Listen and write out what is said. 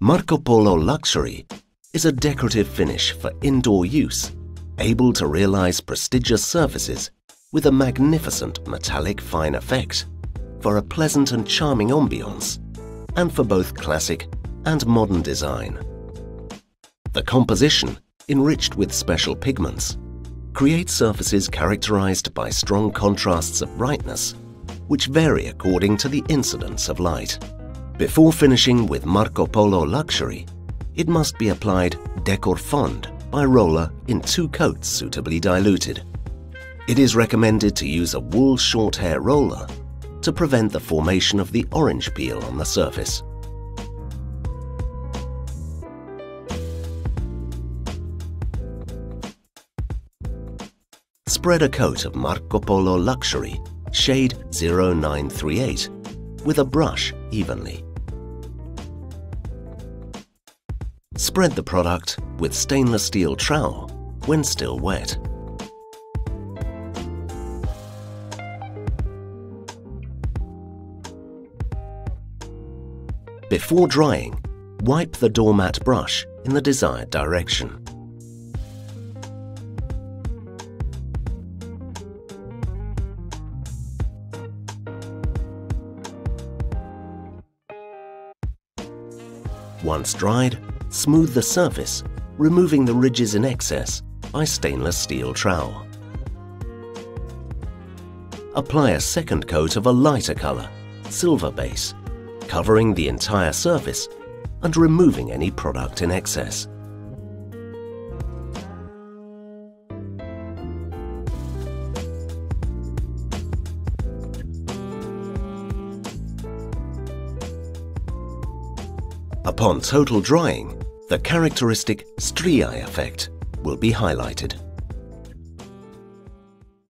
Marcopolo Luxury is a decorative finish for indoor use, able to realize prestigious surfaces with a magnificent metallic fine effect for a pleasant and charming ambiance and for both classic and modern design. The composition, enriched with special pigments, creates surfaces characterized by strong contrasts of brightness, which vary according to the incidence of light. Before finishing with Marcopolo Luxury, it must be applied Decor Fond by roller in two coats suitably diluted. It is recommended to use a wool short hair roller to prevent the formation of the orange peel on the surface. Spread a coat of Marcopolo Luxury shade 0938 with a brush evenly. Spread the product with stainless steel trowel when still wet. Before drying, wipe the doormat brush in the desired direction. Once dried, smooth the surface, removing the ridges in excess by stainless steel trowel. Apply a second coat of a lighter color, silver base, covering the entire surface and removing any product in excess. Upon total drying, the characteristic striae effect will be highlighted.